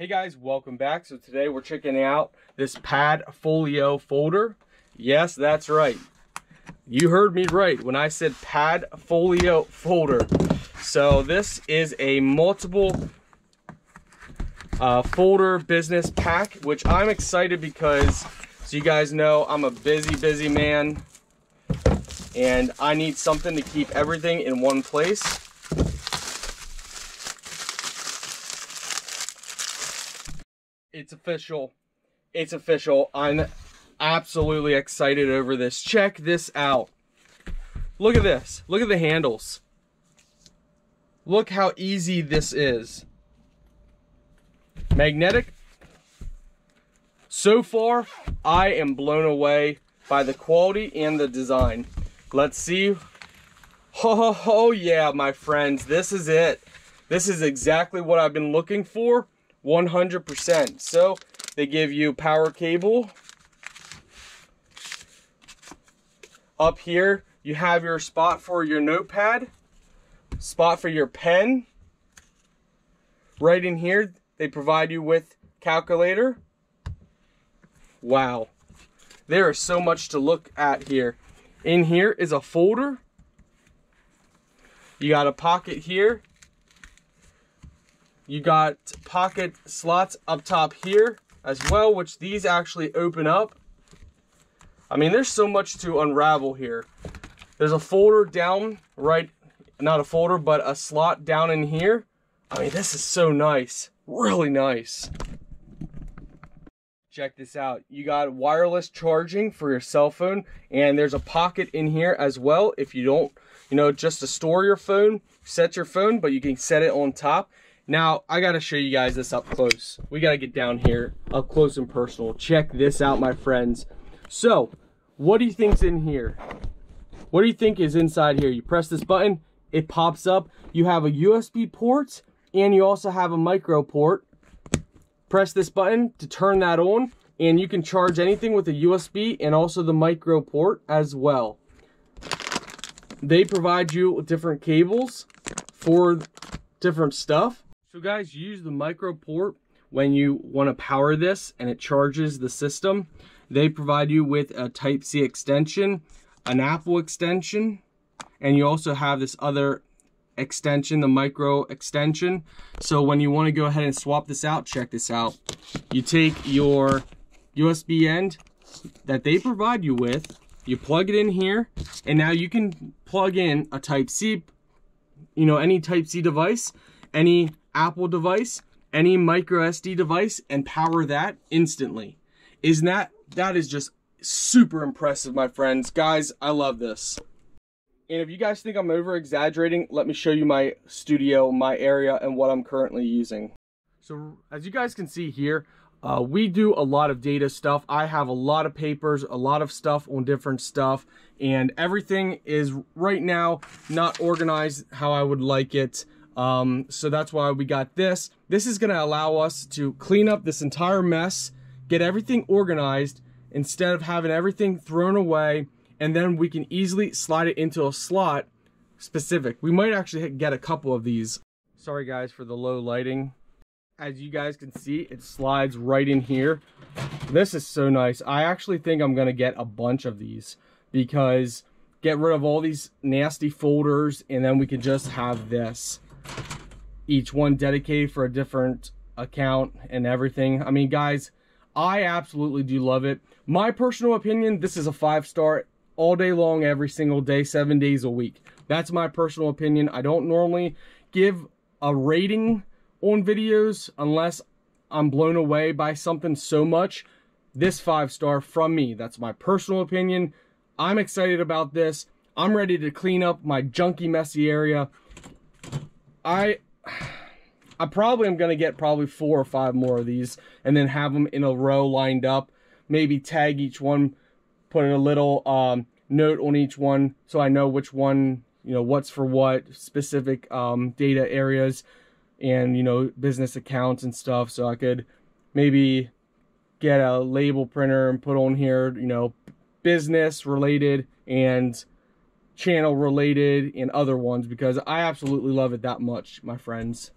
Hey guys, welcome back. So today we're checking out this Pad Folio folder. Yes, that's right. You heard me right when I said Pad Folio folder. So this is a multiple uh, folder business pack, which I'm excited because, so you guys know, I'm a busy, busy man and I need something to keep everything in one place. It's official. It's official. I'm absolutely excited over this. Check this out. Look at this. Look at the handles. Look how easy this is. Magnetic. So far, I am blown away by the quality and the design. Let's see. Oh, oh, yeah, my friends, this is it. This is exactly what I've been looking for, 100%. So, they give you power cable. Up here, you have your spot for your notepad, spot for your pen. Right in here, they provide you with calculator. Wow. There is so much to look at here. In here is a folder. You got a pocket here. You got pocket slots up top here as well, which these actually open up. I mean, there's so much to unravel here. There's a folder down right, not a folder, but a slot down in here. I mean, this is so nice, really nice. Check this out. You got wireless charging for your cell phone, and there's a pocket in here as well. If you don't, you know, just to store your phone, set your phone, but you can set it on top. Now, I got to show you guys this up close. We got to get down here up close and personal. Check this out, my friends. So, what do you think's in here? What do you think is inside here? You press this button, it pops up. You have a USB port, and you also have a micro port press this button to turn that on and you can charge anything with a USB and also the micro port as well. They provide you with different cables for different stuff. So guys, use the micro port when you want to power this and it charges the system. They provide you with a Type-C extension, an Apple extension, and you also have this other extension, the micro extension. So when you want to go ahead and swap this out, check this out. You take your USB end that they provide you with, you plug it in here, and now you can plug in a Type-C, you know, any Type-C device, any Apple device, any micro SD device, and power that instantly. Isn't that, that is just super impressive, my friends. Guys, I love this. And if you guys think I'm over exaggerating, let me show you my studio, my area, and what I'm currently using. So as you guys can see here, uh, we do a lot of data stuff. I have a lot of papers, a lot of stuff on different stuff, and everything is right now not organized how I would like it. Um, so that's why we got this. This is gonna allow us to clean up this entire mess, get everything organized, instead of having everything thrown away and then we can easily slide it into a slot specific. We might actually get a couple of these. Sorry guys for the low lighting. As you guys can see, it slides right in here. This is so nice. I actually think I'm gonna get a bunch of these because get rid of all these nasty folders and then we can just have this. Each one dedicated for a different account and everything. I mean, guys, I absolutely do love it. My personal opinion, this is a five star all day long, every single day, seven days a week. That's my personal opinion. I don't normally give a rating on videos unless I'm blown away by something so much. This five star from me. That's my personal opinion. I'm excited about this. I'm ready to clean up my junky, messy area. I, I probably am going to get probably four or five more of these and then have them in a row lined up. Maybe tag each one put a little um, note on each one so I know which one, you know, what's for what, specific um, data areas and, you know, business accounts and stuff. So I could maybe get a label printer and put on here, you know, business related and channel related and other ones because I absolutely love it that much, my friends.